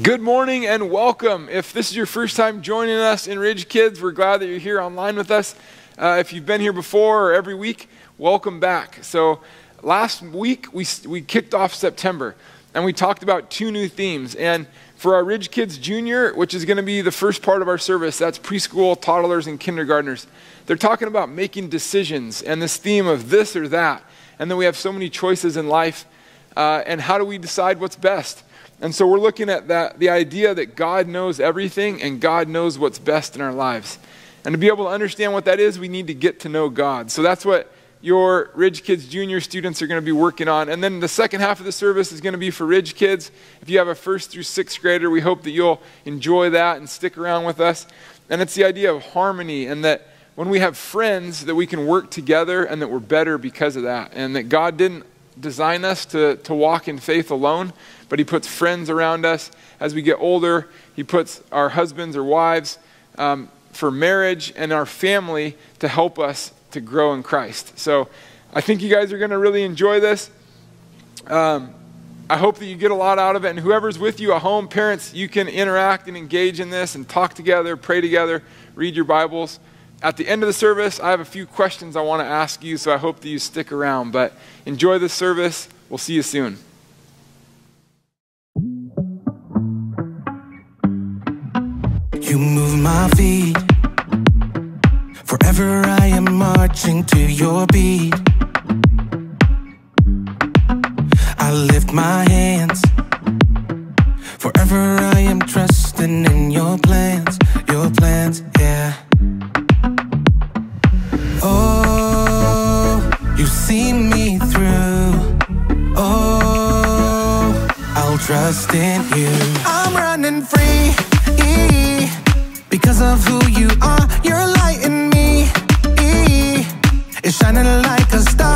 Good morning and welcome. If this is your first time joining us in Ridge Kids, we're glad that you're here online with us. Uh, if you've been here before or every week, welcome back. So, last week we, we kicked off September and we talked about two new themes. And for our Ridge Kids Junior, which is going to be the first part of our service, that's preschool, toddlers, and kindergartners. They're talking about making decisions and this theme of this or that. And then we have so many choices in life. Uh, and how do we decide what's best? And so we're looking at that the idea that God knows everything and God knows what's best in our lives. And to be able to understand what that is, we need to get to know God. So that's what your Ridge Kids Junior students are going to be working on. And then the second half of the service is going to be for Ridge Kids. If you have a first through sixth grader, we hope that you'll enjoy that and stick around with us. And it's the idea of harmony and that when we have friends, that we can work together and that we're better because of that. And that God didn't design us to, to walk in faith alone, but He puts friends around us. As we get older, He puts our husbands or wives um, for marriage and our family to help us to grow in Christ. So I think you guys are going to really enjoy this. Um, I hope that you get a lot out of it. And whoever's with you at home, parents, you can interact and engage in this and talk together, pray together, read your Bibles. At the end of the service, I have a few questions I want to ask you, so I hope that you stick around. But enjoy this service. We'll see you soon. You move my feet Forever I am marching to your beat. I lift my hands. Forever I am trusting in your plans, your plans, yeah. See me through. Oh, I'll trust in you. I'm running free because of who you are. You're lighting me, it's shining like a star.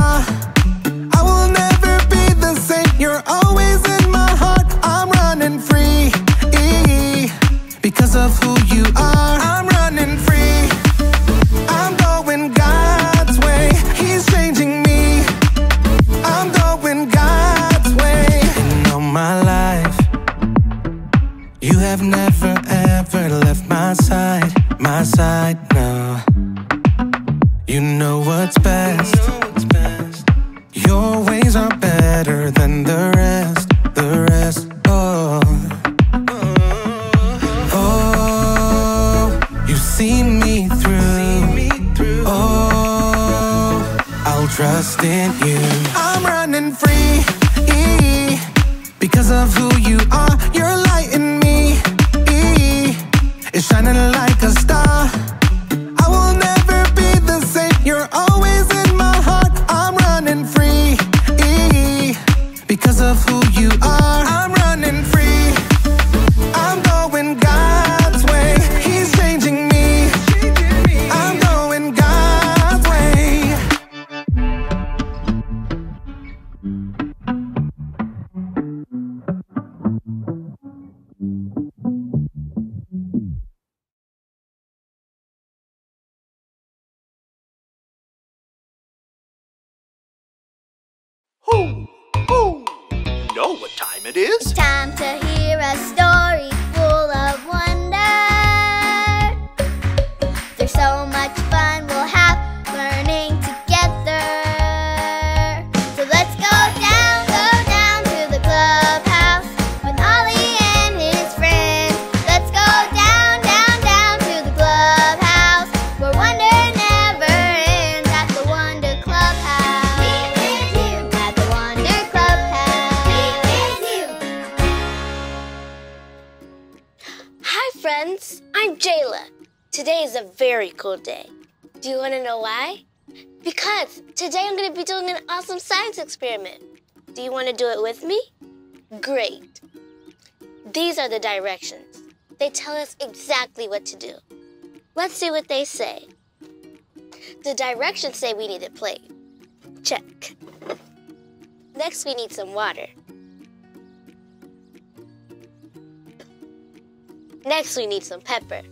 Very cool day. Do you want to know why? Because today I'm going to be doing an awesome science experiment. Do you want to do it with me? Great. These are the directions. They tell us exactly what to do. Let's see what they say. The directions say we need a plate. Check. Next, we need some water. Next, we need some pepper.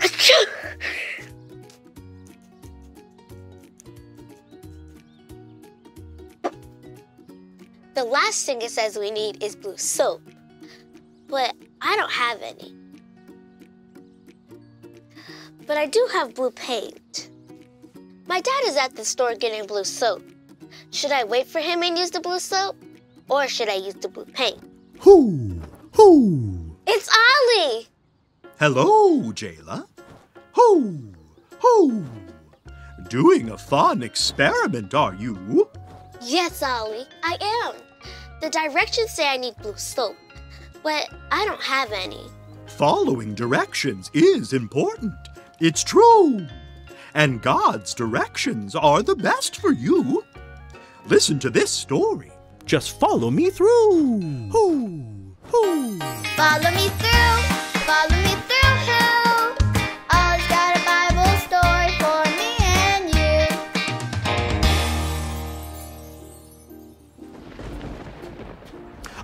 The last thing it says we need is blue soap. But I don't have any. But I do have blue paint. My dad is at the store getting blue soap. Should I wait for him and use the blue soap? Or should I use the blue paint? Who? Who? It's Ollie! Hello, Jayla. Who? Who? Doing a fun experiment, are you? Yes, Ollie, I am. The directions say I need blue soap, but I don't have any. Following directions is important. It's true. And God's directions are the best for you. Listen to this story. Just follow me through. Who? Who? Follow me through,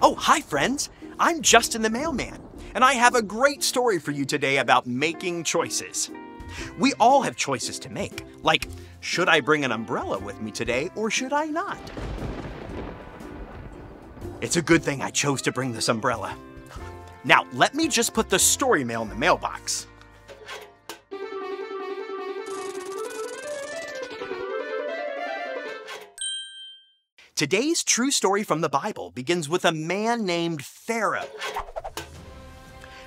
Oh, hi, friends. I'm Justin the Mailman, and I have a great story for you today about making choices. We all have choices to make, like should I bring an umbrella with me today or should I not? It's a good thing I chose to bring this umbrella. Now, let me just put the story mail in the mailbox. Today's true story from the Bible begins with a man named Pharaoh.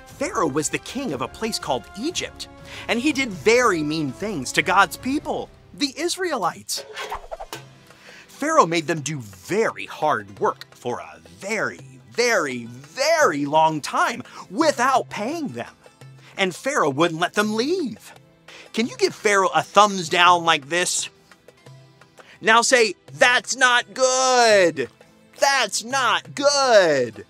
Pharaoh was the king of a place called Egypt, and he did very mean things to God's people, the Israelites. Pharaoh made them do very hard work for a very, very, very long time without paying them. And Pharaoh wouldn't let them leave. Can you give Pharaoh a thumbs down like this? Now say, that's not good. That's not good.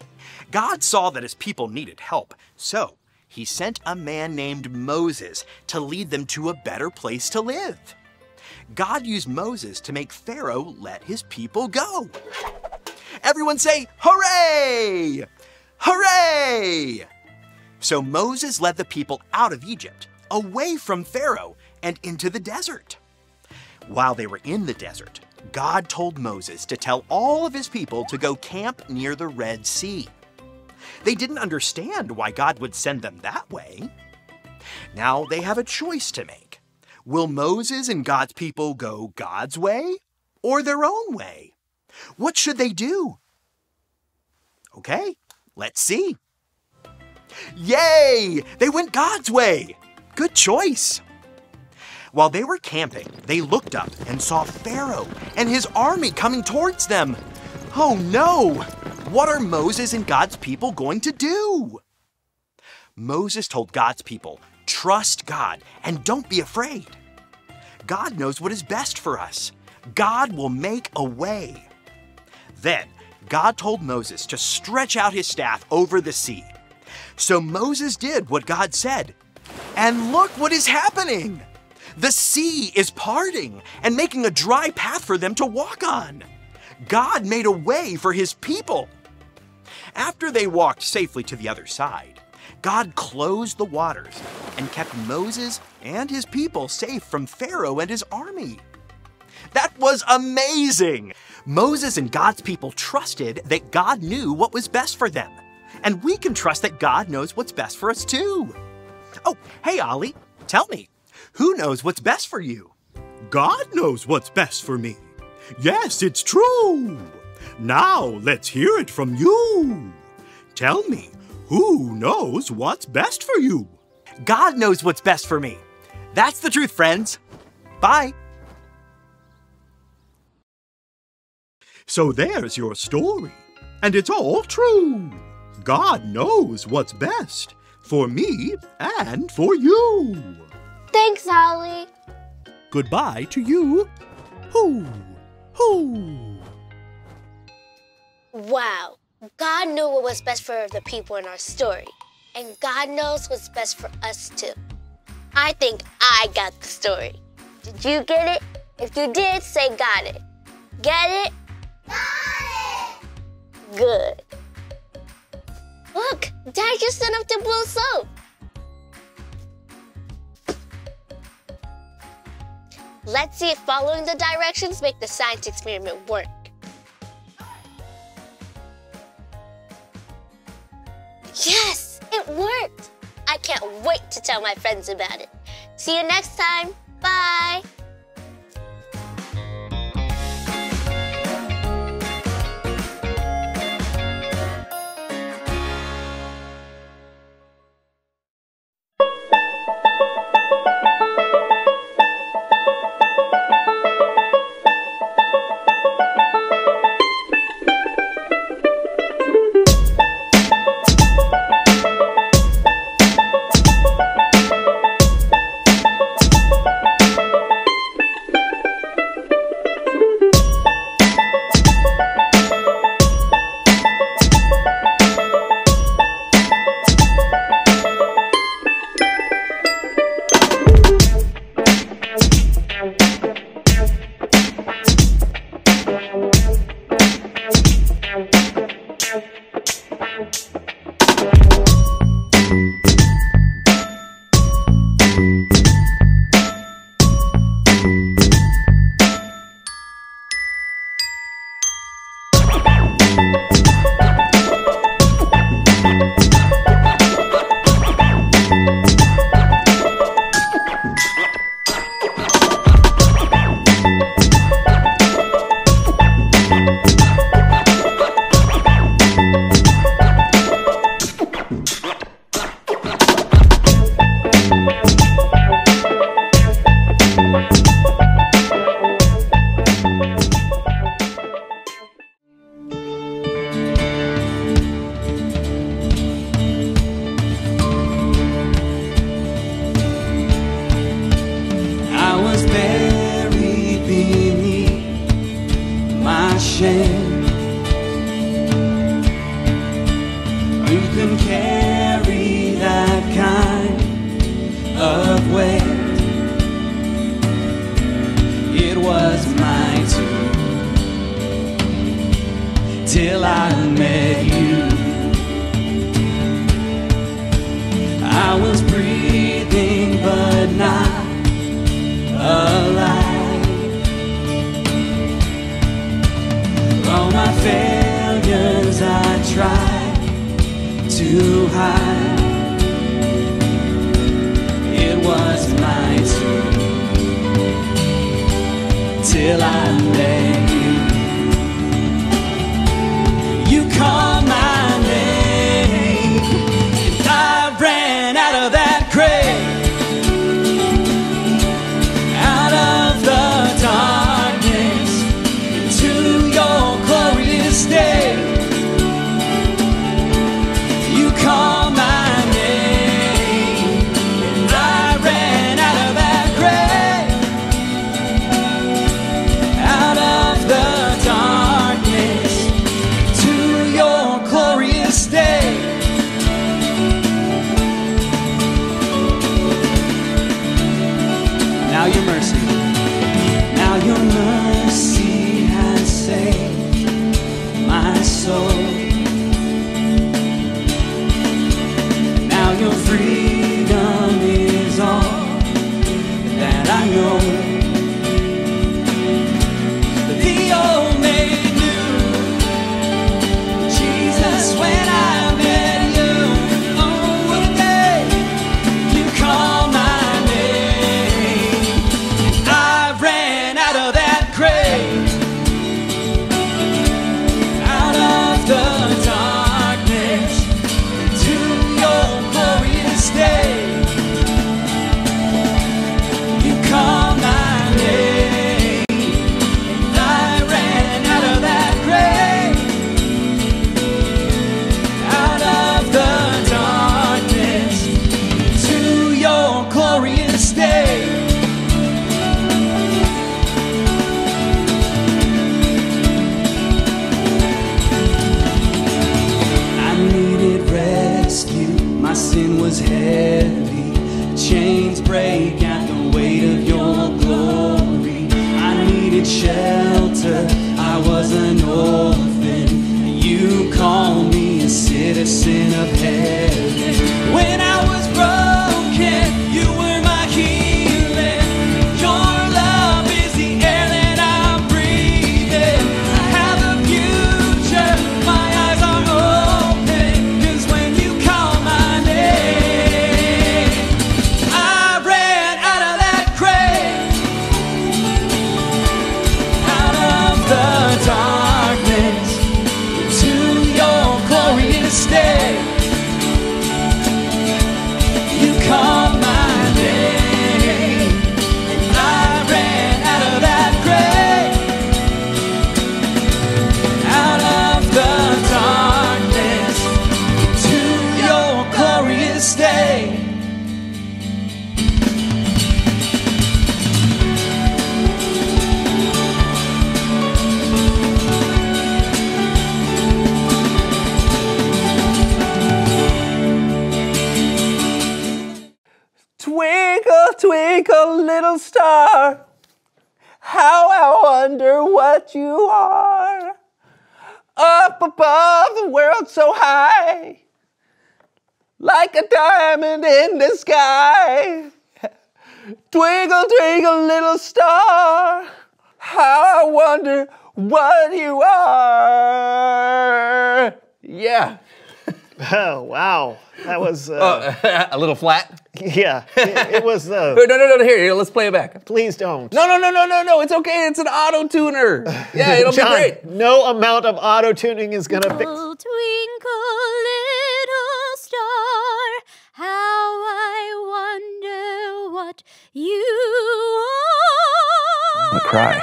God saw that his people needed help, so he sent a man named Moses to lead them to a better place to live. God used Moses to make Pharaoh let his people go. Everyone say, Hooray! Hooray! So Moses led the people out of Egypt, away from Pharaoh, and into the desert. While they were in the desert, God told Moses to tell all of his people to go camp near the Red Sea. They didn't understand why God would send them that way. Now they have a choice to make. Will Moses and God's people go God's way or their own way? What should they do? Okay, let's see. Yay! They went God's way! Good choice. While they were camping, they looked up and saw Pharaoh and his army coming towards them. Oh no! What are Moses and God's people going to do? Moses told God's people, trust God and don't be afraid. God knows what is best for us. God will make a way. Then God told Moses to stretch out his staff over the sea. So Moses did what God said. And look what is happening! The sea is parting and making a dry path for them to walk on. God made a way for his people. After they walked safely to the other side, God closed the waters and kept Moses and his people safe from Pharaoh and his army. That was amazing! Moses and God's people trusted that God knew what was best for them. And we can trust that God knows what's best for us too. Oh, hey, Ollie, tell me, who knows what's best for you? God knows what's best for me. Yes, it's true. Now let's hear it from you. Tell me, who knows what's best for you? God knows what's best for me. That's the truth, friends. Bye. So there's your story. And it's all true. God knows what's best for me and for you. Thanks, Ollie. Goodbye to you. Hoo, hoo. Wow. God knew what was best for the people in our story. And God knows what's best for us too. I think I got the story. Did you get it? If you did, say got it. Get it? Got it! Good. Look, Dad just sent up the blue soap. Let's see if following the directions make the science experiment work. Yes, it worked. I can't wait to tell my friends about it. See you next time. Bye. till I met you. I was breathing but not alive. All my failures I tried to hide. It was my turn till I met come. Above the world so high, like a diamond in the sky. Twinkle, twinkle, little star, how I wonder what you are. Yeah. Oh, wow. That was, uh, a little flat. Yeah, it, it was, uh, No, no, no, no. Here, here, let's play it back. please don't. No, no, no, no, no, no. It's okay. It's an auto tuner. Yeah, it'll John, be great. no amount of auto tuning is going to fix. Twinkle, twinkle, little star, how I wonder what you are. Cry.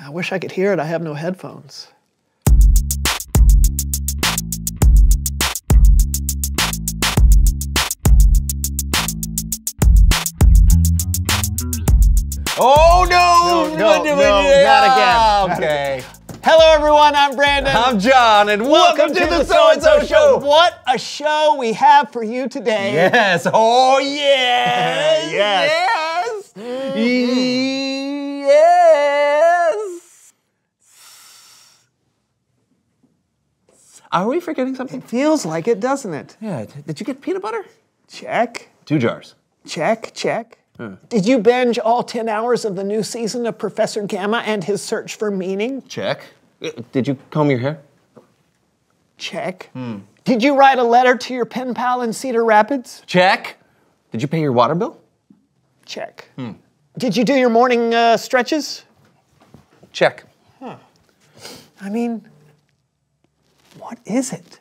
I wish I could hear it. I have no headphones. Oh no! No, no, no, ah, not again. Okay. Hello, everyone. I'm Brandon. I'm John, and welcome, to, the So and So Show. What a show we have for you today. Yes. Oh yes. Yes. Yes. Yes. Are we forgetting something? Feels like it, doesn't it? Yeah. Did you get peanut butter? Check, Two jars. check, check. Did you binge all 10 hours of the new season of Professor Gamma and his search for meaning? Check. Uh, did you comb your hair? Check. Hmm. Did you write a letter to your pen pal in Cedar Rapids? Check. Did you pay your water bill? Check. Hmm. Did you do your morning uh, stretches? Check. I mean, what is it?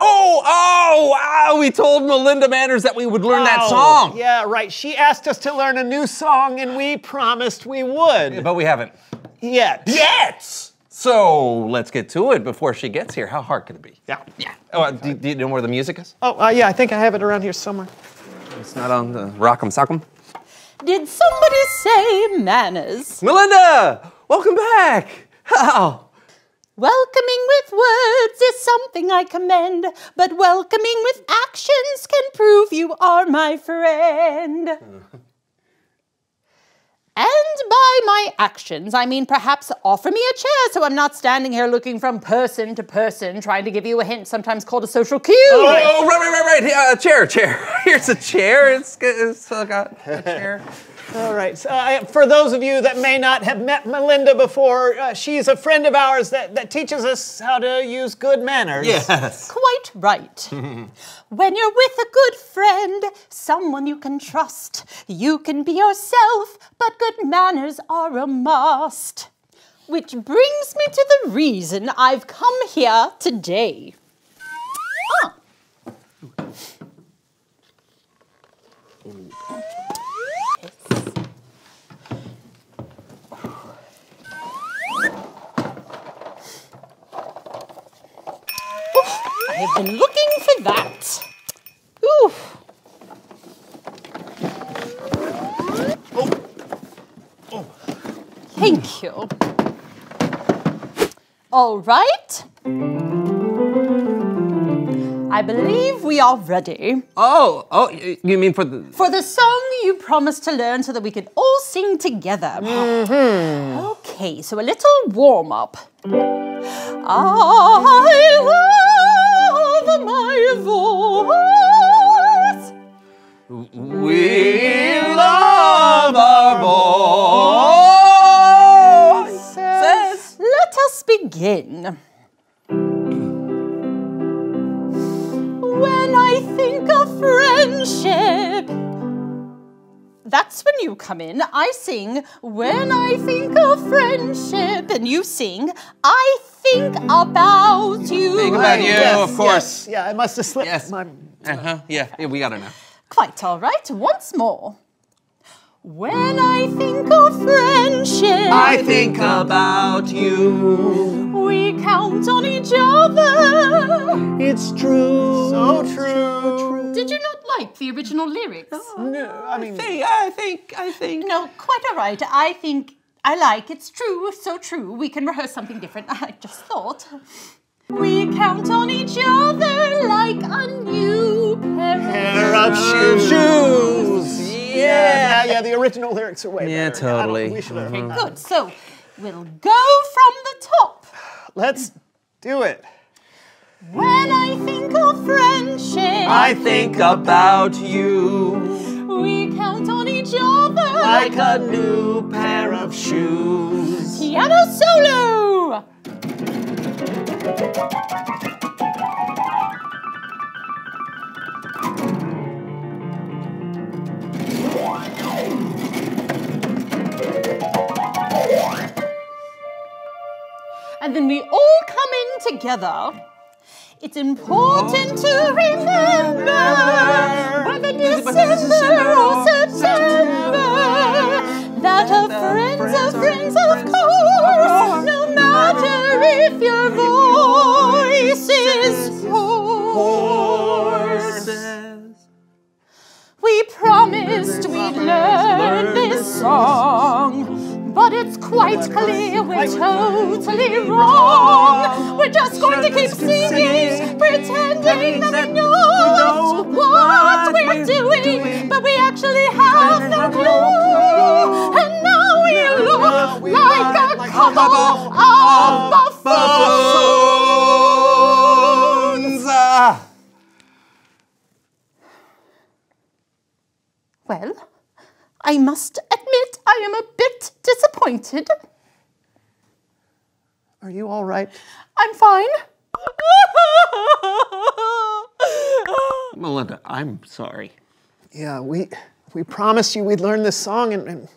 Oh, oh, wow. We told Melinda Manners that we would learn that Oh, song. Yeah, right. She asked us to learn a new song, and we promised we would. But we haven't. Yet. Yet! So let's get to it before she gets here. How hard could it be? Yeah. Yeah. Oh, uh, do, do you know where the music is? Oh, uh, yeah, I think I have it around here somewhere. It's not on the Rock'em Sock'em. Did somebody say manners? Melinda! Welcome back! How? Welcoming with words is something I commend, but welcoming with actions can prove you are my friend. And by my actions, I mean perhaps offer me a chair so I'm not standing here looking from person to person, trying to give you a hint, sometimes called a social cue. Oh, oh, right, right, right, right. Yeah, a chair, chair. Here's a chair. It's, it's uh, got a chair. All right. So, uh, for those of you that may not have met Melinda before, uh, she's a friend of ours that, that teaches us how to use good manners. Yes. Quite right. when you're with a good friend, someone you can trust, you can be yourself, but good manners are a must. Which brings me to the reason I've come here today. Ah. I have been looking for that. Ooh. Thank you. All right. I believe we are ready Oh, oh, you mean for the. for the song you promised to learn so that we could all sing together. Mm -hmm. Okay, so a little warm up. I love my voice. We love our voices. Let us begin. When I think of friendship, that's when you come in. I sing, When I think of friendship, and you sing, I think about you. Think about you, Yes, of course. yes. Yeah, I must have slipped Yes. my. Uh-huh. Yeah, yeah, we got it now. Quite all right. Once more. When I think of friendship, I think about you. we count on each other. It's true. So true. true. Did you not like the original lyrics? Oh, no, I mean, Hey, I think, I think. No, quite all right. I think I like it's true, so true. We can rehearse something different. I just thought. We count on each other like a new pair, Pair of shoes. Shoes. Yeah, yeah, yeah. The original lyrics are way Yeah, better. I don't- totally. We should have. Good. So we'll go from the top. Let's do it. When I think of friendship, I think about you we count on each other like a new pair of shoes. piano solo. And then we all come in together. It's important to remember whether December or September that a friend's a friend's of course, no matter if your voice is hoarse. We promised we'd learn this song, but it's quite clear we're totally wrong. We're just going to keep singing, pretending that we know what we're doing, but we actually have no clue. And now we look like a couple of buffoons. Ah. Well, I must I am a bit disappointed. Are you all right? I'm fine. Melinda, I'm sorry. Yeah, we we promised you we'd learn this song and, and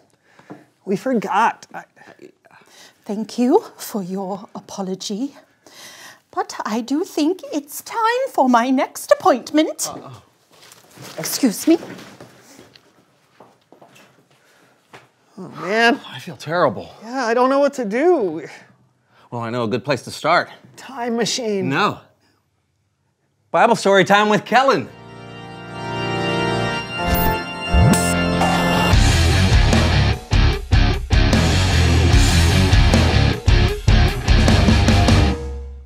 we forgot. I, Thank you for your apology. But I do think it's time for my next appointment. Excuse me. Oh, man, I feel terrible. yeah, I don't know what to do. Well, I know a good place to start. Time machine. No. Bible story time with Kellen.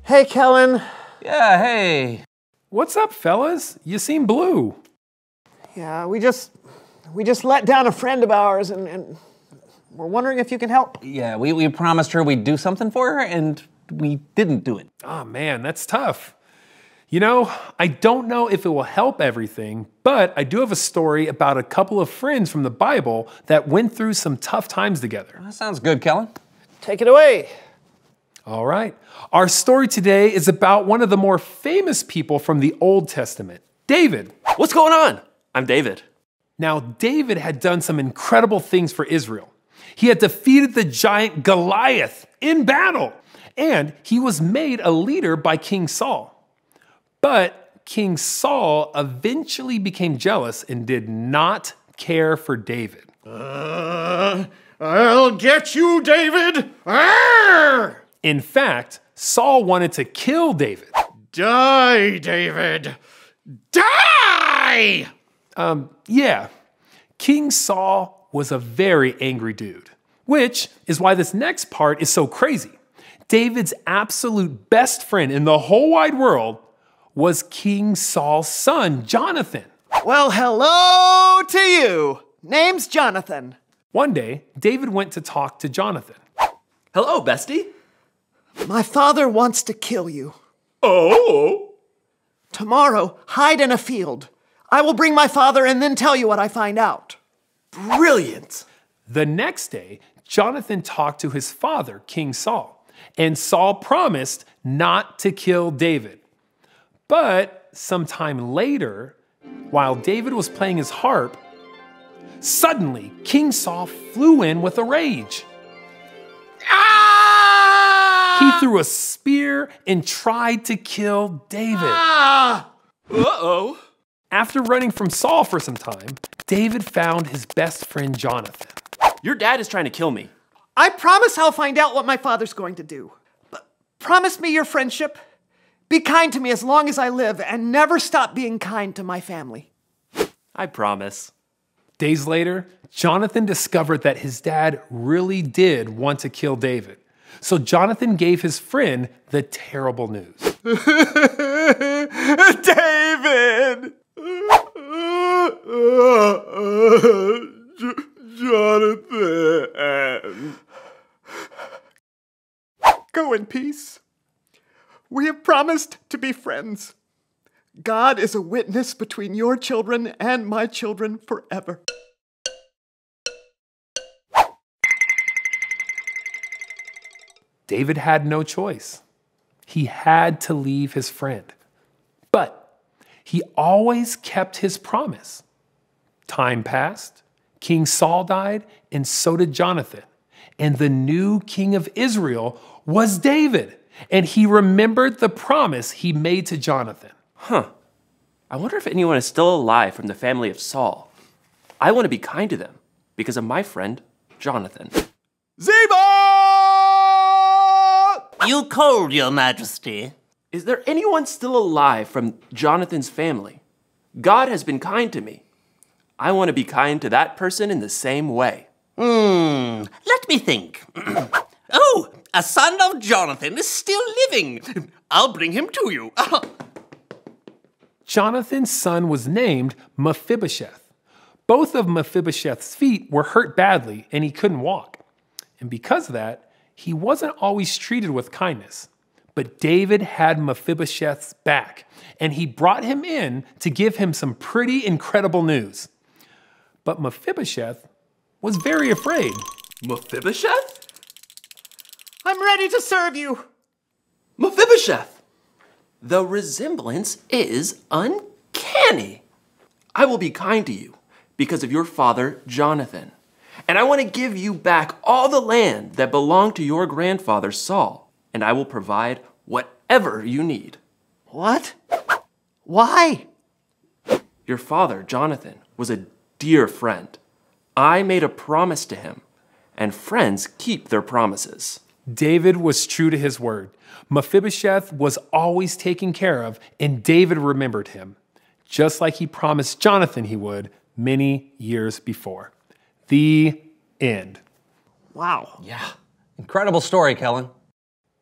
Hey, Kellen. Yeah, hey. What's up, fellas? You seem blue. Yeah, we just we just let down a friend of ours, and, and we're wondering if you can help. Yeah, we, we promised her we'd do something for her, and we didn't do it. Oh man, that's tough. You know, I don't know if it will help everything, but I do have a story about a couple of friends from the Bible that went through some tough times together. That sounds good, Kellen. Take it away. All right. Our story today is about one of the more famous people from the Old Testament, David. What's going on? I'm David. Now, David had done some incredible things for Israel. He had defeated the giant Goliath in battle, and he was made a leader by King Saul. But King Saul eventually became jealous and did not care for David. Uh, I'll get you, David! Arr! In fact, Saul wanted to kill David. Die, David! Die! Um, yeah, King Saul was a very angry dude, which is why this next part is so crazy. David's absolute best friend in the whole wide world was King Saul's son, Jonathan. Well, hello to you. Name's Jonathan. One day, David went to talk to Jonathan. Hello, bestie. My father wants to kill you. Oh. Tomorrow, hide in a field. I will bring my father and then tell you what I find out. Brilliant. The next day, Jonathan talked to his father, King Saul, and Saul promised not to kill David. But sometime later, while David was playing his harp, suddenly King Saul flew in with a rage. He threw a spear and tried to kill David. Uh oh. After running from Saul for some time, David found his best friend Jonathan. Your dad is trying to kill me. I promise I'll find out what my father's going to do. But promise me your friendship. Be kind to me as long as I live and never stop being kind to my family. I promise. Days later, Jonathan discovered that his dad really did want to kill David. So Jonathan gave his friend the terrible news. David! Jonathan. Go in peace. We have promised to be friends. God is a witness between your children and my children forever. David had no choice. He had to leave his friend. But he always kept his promise. Time passed, King Saul died, and so did Jonathan. And the new king of Israel was David. And he remembered the promise he made to Jonathan. Huh. I wonder if anyone is still alive from the family of Saul. I want to be kind to them because of my friend, Jonathan. Ziba! You cold, Your Majesty. Is there anyone still alive from Jonathan's family? God has been kind to me. I want to be kind to that person in the same way. Hmm, let me think. oh, a son of Jonathan is still living. I'll bring him to you. Jonathan's son was named Mephibosheth. Both of Mephibosheth's feet were hurt badly and he couldn't walk. And because of that, he wasn't always treated with kindness. But David had Mephibosheth's back and he brought him in to give him some pretty incredible news. But Mephibosheth was very afraid. Mephibosheth? I'm ready to serve you. Mephibosheth! The resemblance is uncanny. I will be kind to you because of your father, Jonathan. And I want to give you back all the land that belonged to your grandfather, Saul. And I will provide whatever you need. What? Why? Your father, Jonathan, was a dear friend. I made a promise to him, and friends keep their promises. David was true to his word. Mephibosheth was always taken care of, and David remembered him, just like he promised Jonathan he would many years before. The end. Wow. Yeah. Incredible story, Kellen.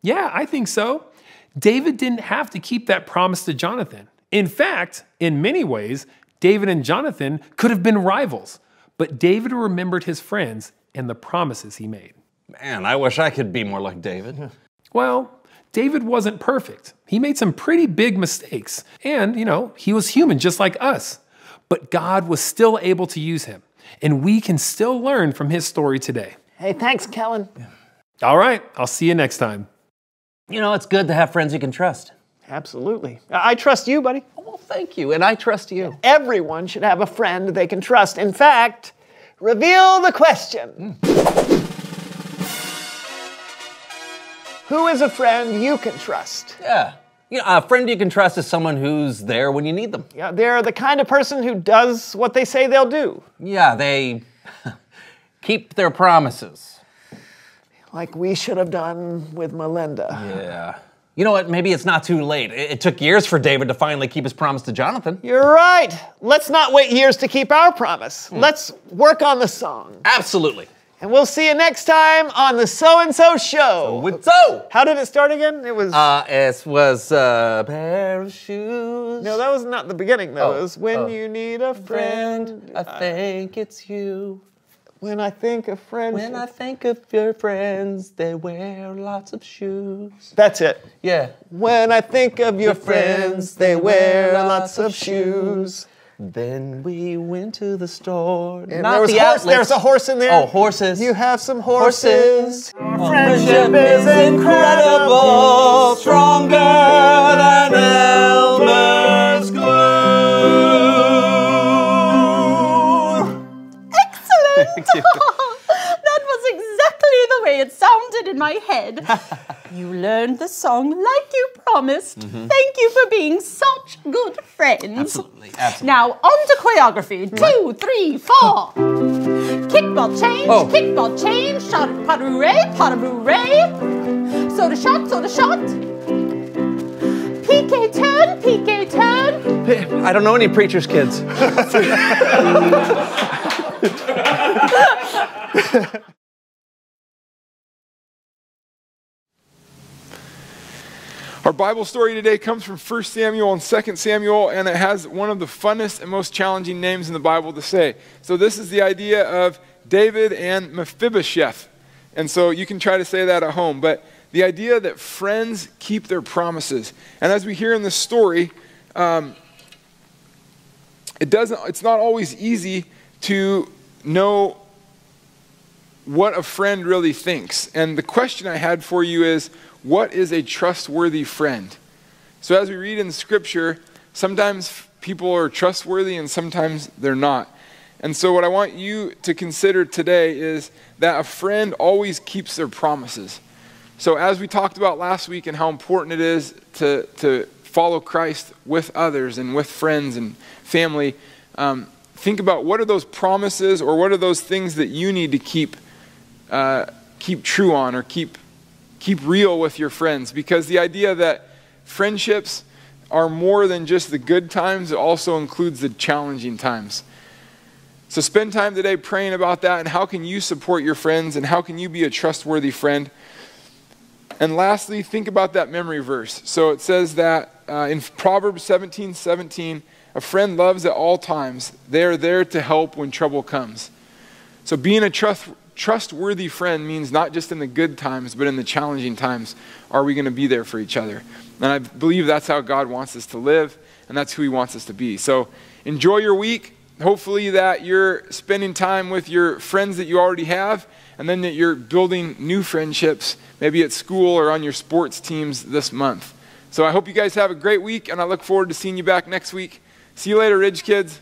Yeah, I think so. David didn't have to keep that promise to Jonathan. In fact, in many ways, David and Jonathan could have been rivals, but David remembered his friends and the promises he made. Man, I wish I could be more like David. Well, David wasn't perfect. He made some pretty big mistakes. And, you know, he was human just like us. But God was still able to use him. And we can still learn from his story today. Hey, thanks, Kellen. All right, I'll see you next time. You know, it's good to have friends you can trust. Absolutely. I trust you, buddy. Oh, well, thank you, and I trust you. Everyone should have a friend they can trust. In fact, reveal the question. Hmm. Who is a friend you can trust? Yeah. You know, a friend you can trust is someone who's there when you need them. Yeah, they're the kind of person who does what they say they'll do. Yeah, they keep their promises. Like we should have done with Melinda. Yeah. You know what? Maybe it's not too late. It, took years for David to finally keep his promise to Jonathan. You're right. Let's not wait years to keep our promise. Hmm. Let's work on the song. Absolutely. And we'll see you next time on the So and So Show. So With so. How did it start again? It was. Uh, it was a pair of shoes. no, that was not the beginning, though. Oh, it was when oh. you need a friend. I think it's you. When I think of friends. When I think of your friends, they wear lots of shoes. That's it. Yeah. When I think of your friends, they wear lots of shoes. Then we went to the store. And Not there was the horse, there's a horse in there. Oh, horses. You have some horses. Friendship is incredible, stronger than Elmer's That was exactly the way it sounded in my head. you learned the song like you promised. Mm-hmm. Thank you for being such good friends. Absolutely, absolutely. Now, on to choreography. Two, three, four. Kickball change, Oh. kickball change, shot pataroo pataroo Soda shot, soda shot. PK turn, PK turn. I don't know any preacher's kids. Our Bible story today comes from 1 Samuel and 2 Samuel, and it has one of the funnest and most challenging names in the Bible to say. So, this is the idea of David and Mephibosheth. And so, you can try to say that at home, but the idea that friends keep their promises. And as we hear in this story, um, it doesn't, it's not always easy to know what a friend really thinks. And the question I had for you is what is a trustworthy friend? So, as we read in Scripture, sometimes people are trustworthy and sometimes they're not. And so, what I want you to consider today is that a friend always keeps their promises. So, as we talked about last week and how important it is to, to follow Christ with others and with friends and family, um, think about what are those promises or what are those things that you need to keep, uh, keep true on or keep keep real with your friends because the idea that friendships are more than just the good times, it also includes the challenging times. So spend time today praying about that and how can you support your friends and how can you be a trustworthy friend. And lastly, think about that memory verse. So it says that uh, in Proverbs 17 17, a friend loves at all times. They are there to help when trouble comes. So being a trust, trustworthy friend means not just in the good times, but in the challenging times, are we going to be there for each other? And I believe that's how God wants us to live, and that's who He wants us to be. So enjoy your week. Hopefully, that you're spending time with your friends that you already have, and then that you're building new friendships, maybe at school or on your sports teams this month. So I hope you guys have a great week, and I look forward to seeing you back next week. See you later, Ridgekids.